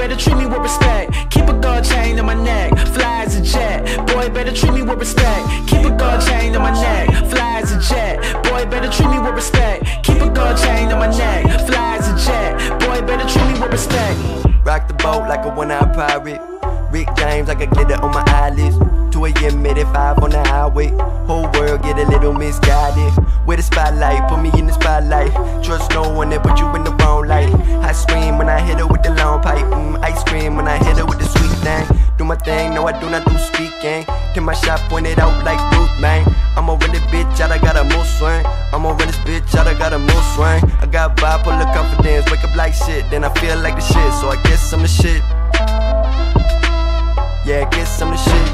better treat me with respect. Keep a gold chain on my neck, fly as a jet. Boy, better treat me with respect. Keep a gold chain on my neck, fly as a jet. Boy, better treat me with respect. Keep a gold chain on my neck, fly as a jet. Boy, better treat me with respect. Rock the boat like a one-eyed pirate. Rick James, I got glitter on my eyelids. 2 a.m. at 5 on the highway. Whole world get a little misguided. With the spotlight, put me in the spotlight. Trust no one but you. Thing, no I do not do speaking. Get my shot pointed out like Bruce, man. I'ma run this bitch out, I got a move swing. I'ma run this bitch out, I got a move swing. I got bipolar confidence, wake up like shit, then I feel like the shit, so I guess I'm the shit. Yeah, I guess I'm the shit.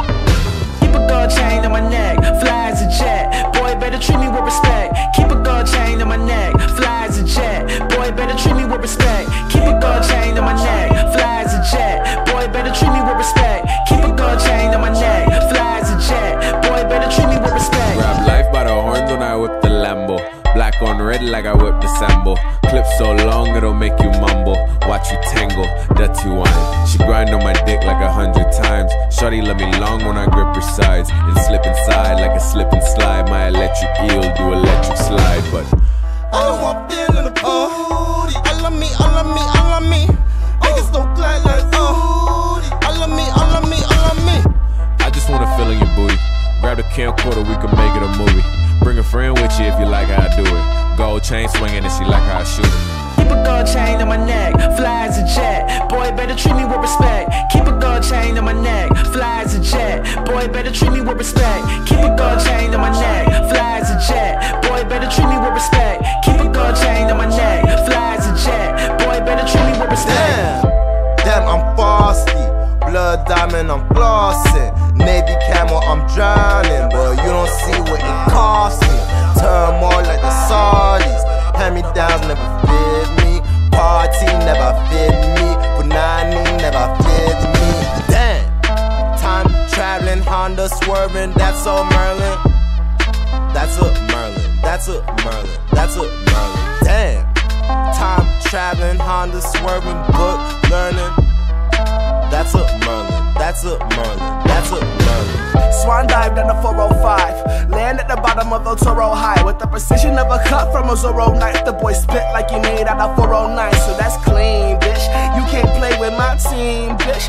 Like I whip the Sambo. Clip so long it'll make you mumble. Watch you tangle, dirty wine. She grind on my dick like a hundred times. Shorty let me long when I grip her sides. And slip inside like a slip and slide. My electric eel like how I do it. Gold chain swinging and she like how I shoot it. Keep a gold chain on my neck, fly as a jet. Boy, better treat me with respect. Keep a gold chain on my neck, fly as a jet. Boy, better treat me with respect. Keep a gold chain on my neck, fly as a jet. Boy, better treat me with respect. Keep a gold chain on my neck, fly as a jet. Boy, better treat me with respect. Damn, damn, I'm frosty. Blood diamond, I'm flossing. Navy camel, I'm drowning. But you don't see what Honda swerving. That's so Merlin. That's a Merlin. That's a Merlin. That's a Merlin. Damn. Time traveling, Honda swerving, book learning. That's a Merlin. That's a Merlin. That's a Merlin. Swan dive down the 405. Land at the bottom of El Toro High. With the precision of a cut from a Zorro knife. The boy spit like he made out of 409. So that's clean, bitch. You can't play with my team, bitch.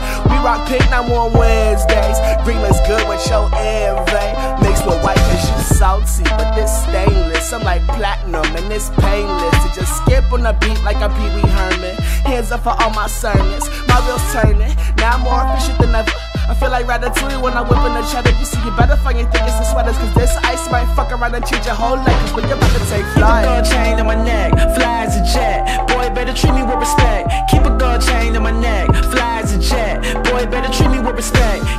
Rock pink now on Wednesdays. Green looks good with your envy. Mixed with white cause you salty. But this stainless. I'm like platinum and it's painless. To just skip on the beat like I'm Pee Wee Herman. Hands up for all my sermons. My wheels turning. Now I'm more efficient than ever. I feel like Ratatouille when I'm whipping the cheddar. You see, you better find your tickets and sweaters. Cause this ice might fuck around and change your whole life. Cause when you're about to take flight. Keep a gold chain on my neck, fly as a jet. Boy, better treat me with respect. Keep a gold chain on my neck, respect.